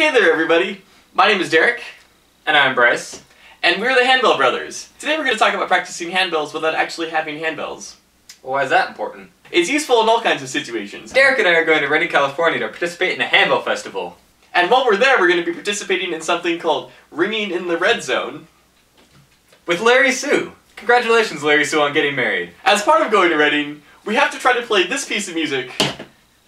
Hey there everybody, my name is Derek, And I'm Bryce. and we're the Handbell Brothers. Today we're going to talk about practicing handbells without actually having handbells. Why is that important? It's useful in all kinds of situations. Derek and I are going to Redding, California to participate in a handbell festival. And while we're there, we're going to be participating in something called Ringing in the Red Zone. With Larry Sue. Congratulations, Larry Sue, on getting married. As part of going to Redding, we have to try to play this piece of music.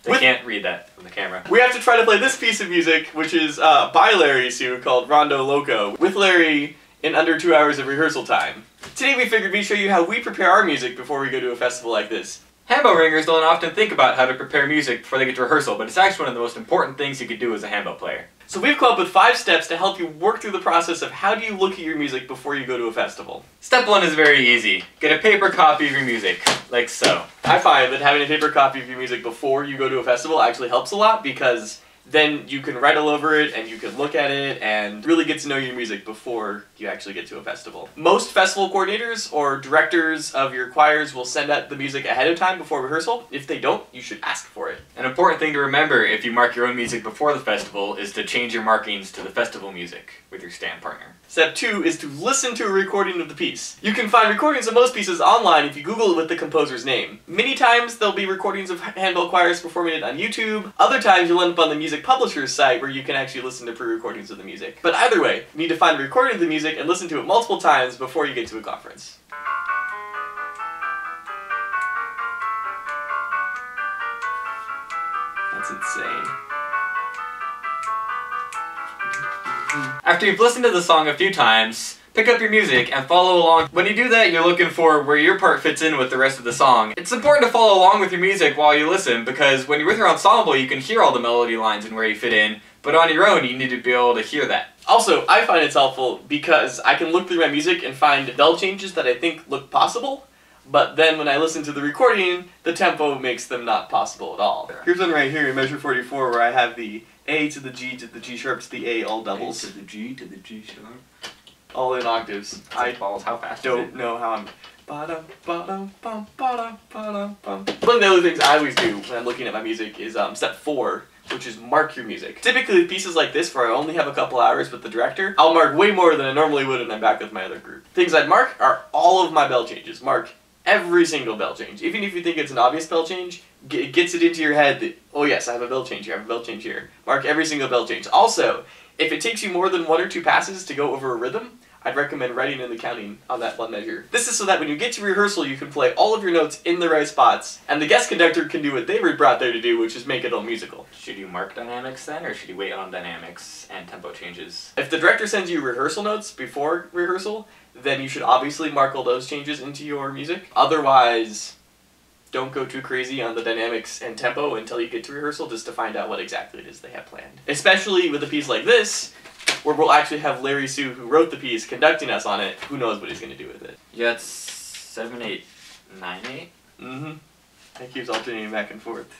They With- can't read that from the camera. We have to try to play this piece of music, which is uh, by Larry Sue, called Rondo Loco, with Larry in under two hours of rehearsal time. Today we figured we'd show you how we prepare our music before we go to a festival like this. Handbell ringers don't often think about how to prepare music before they get to rehearsal, but it's actually one of the most important things you could do as a handbell player. So we've come up with five steps to help you work through the process of how do you look at your music before you go to a festival. Step one is very easy. Get a paper copy of your music, like so. I find that having a paper copy of your music before you go to a festival actually helps a lot because then you can write all over it and you can look at it and really get to know your music before you actually get to a festival. Most festival coordinators or directors of your choirs will send out the music ahead of time before rehearsal. If they don't, you should ask for it. An important thing to remember if you mark your own music before the festival is to change your markings to the festival music with your stand partner. Step two is to listen to a recording of the piece. You can find recordings of most pieces online if you Google it with the composer's name. Many times there'll be recordings of handbell choirs performing it on YouTube. Other times you'll end up on the music publisher's site where you can actually listen to pre-recordings of the music. But either way, you need to find a recording of the music and listen to it multiple times before you get to a conference. That's insane. After you've listened to the song a few times, pick up your music and follow along. When you do that, you're looking for where your part fits in with the rest of the song. It's important to follow along with your music while you listen because when you're with your ensemble, you can hear all the melody lines and where you fit in, but on your own, you need to be able to hear that. Also, I find it's helpful because I can look through my music and find bell changes that I think look possible, but then when I listen to the recording, the tempo makes them not possible at all. Here's one right here in measure 44 where I have the A to the G to the G sharp to the A all doubles, To the G, to the G sharp. All in octaves. I balls, how fast don't know how I'm. Ba-dum, ba-dum, bum, ba-dum, ba-dum, bum. One of the other things I always do when I'm looking at my music is um, step four, which is mark your music. Typically, pieces like this, where I only have a couple hours with the director, I'll mark way more than I normally would when I'm back with my other group. Things I'd mark are all of my bell changes. Mark every single bell change. Even if you think it's an obvious bell change, it gets it into your head that, oh yes, I have a bell change here, I have a bell change here. Mark every single bell change. Also, if it takes you more than one or two passes to go over a rhythm, I'd recommend writing in the counting on that one measure. This is so that when you get to rehearsal, you can play all of your notes in the right spots, and the guest conductor can do what they were brought there to do, which is make it all musical. Should you mark dynamics then, or should you wait on dynamics and tempo changes? If the director sends you rehearsal notes before rehearsal, then you should obviously mark all those changes into your music. Otherwise, don't go too crazy on the dynamics and tempo until you get to rehearsal just to find out what exactly it is they have planned. Especially with a piece like this, where we'll actually have Larry Sue, who wrote the piece, conducting us on it. Who knows what he's going to do with it? Yeah, it's seven, eight, nine, eight. Mm-hmm. It keeps alternating back and forth.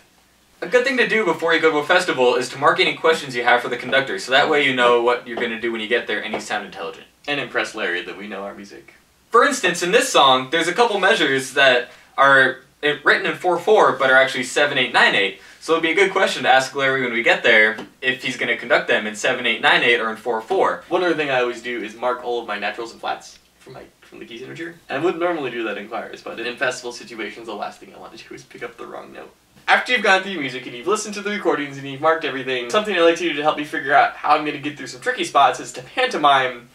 A good thing to do before you go to a festival is to mark any questions you have for the conductor, so that way you know what you're going to do when you get there and you sound intelligent. And impress Larry that we know our music. For instance, in this song, there's a couple measures that are written in 4-4 but are actually 7-8-9-8, so it'd be a good question to ask Larry when we get there if he's going to conduct them in 7-8-9-8 or in 4-4. One other thing I always do is mark all of my naturals and flats from my from the key signature. I wouldn't normally do that in choirs, but in festival situations, the last thing I want to do is pick up the wrong note. After you've gone through your music and you've listened to the recordings and you've marked everything, something I like to do to help me figure out how I'm going to get through some tricky spots is to pantomime.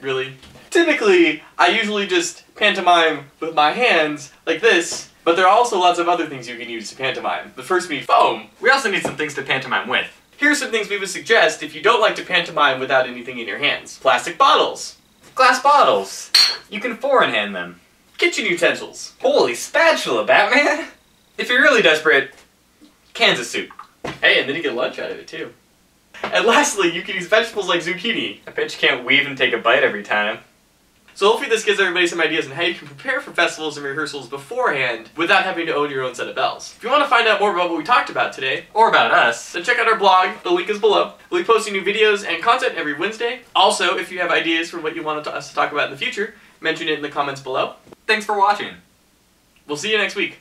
Really? Typically, I usually just pantomime with my hands like this, but there are also lots of other things you can use to pantomime. The first being foam, We also need some things to pantomime with. Here are some things we would suggest if you don't like to pantomime without anything in your hands. Plastic bottles, Glass bottles. You can four-in-hand them. kitchen utensils, Holy spatula, Batman! If you're really desperate, cans of soup. hey, and then you get lunch out of it too. And lastly, you can use vegetables like zucchini. I bet you can't weave and take a bite every time. So hopefully this gives everybody some ideas on how you can prepare for festivals and rehearsals beforehand without having to own your own set of bells. If you want to find out more about what we talked about today, Or about us. then check out our blog. The link is below. We'll be posting new videos and content every Wednesday. Also, if you have ideas for what you want us to talk about in the future, mention it in the comments below. Thanks for watching. We'll see you next week.